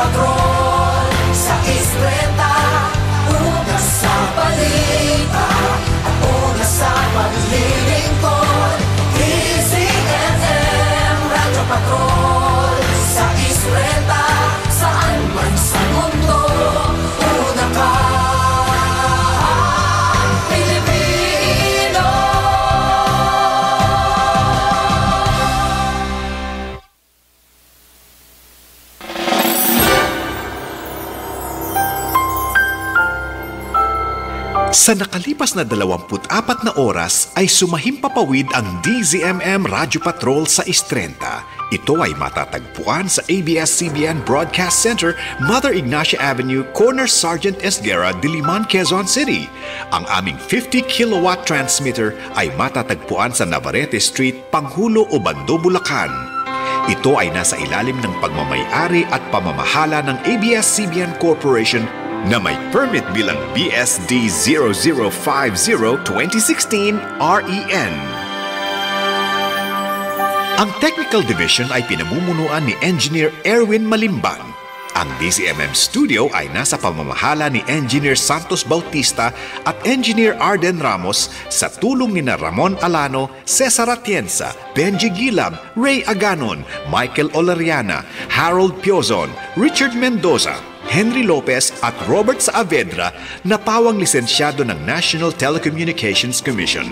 Patrol Sa nakalipas na 24 na oras ay sumahimpapawid ang DZMM Radyo Patrol sa Istrenta. Ito ay matatagpuan sa ABS-CBN Broadcast Center, Mother Ignacia Avenue, corner Sergeant Esguerra, Diliman, Quezon City. Ang aming 50 kilowatt transmitter ay matatagpuan sa Navarrete Street, Panghulo, Obando, Bulacan. Ito ay nasa ilalim ng pagmamayari at pamamahala ng ABS-CBN Corporation na may permit bilang BSD 0050-2016 REN. Ang Technical Division ay pinamumunuan ni Engineer Erwin Malimban. Ang DCMM Studio ay nasa pamamahala ni Engineer Santos Bautista at Engineer Arden Ramos sa tulong ni na Ramon Alano, Cesar Atienza, Benji Gilab, Ray Aganon, Michael Olariana, Harold Piozon, Richard Mendoza, Henry Lopez at Robert Saavedra na pawang lisensyado ng National Telecommunications Commission.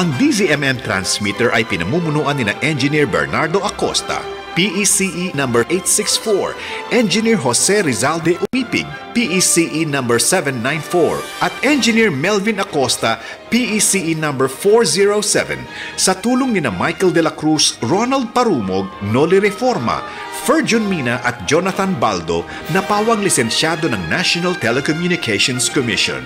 Ang DZMM transmitter ay pinamumunuan ni na Engineer Bernardo Acosta, PECE number 864, Engineer Jose Rizalde Umipig, PECE number 794, at Engineer Melvin Acosta, PECE number 407, sa tulong ni na Michael De La Cruz, Ronald Parumog, Noli Reforma, Ferjun Mina at Jonathan Baldo na pawang lisensyado ng National Telecommunications Commission.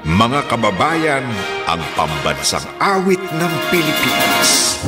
Mga kababayan, ang pambansang awit ng Pilipinas.